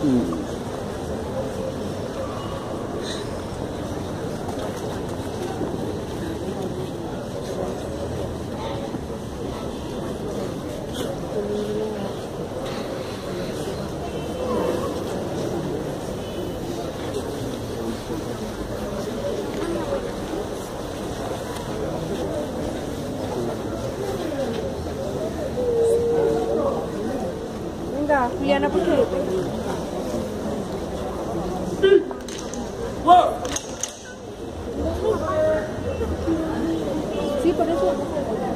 enggak Ya, no, porque... Sí, por eso.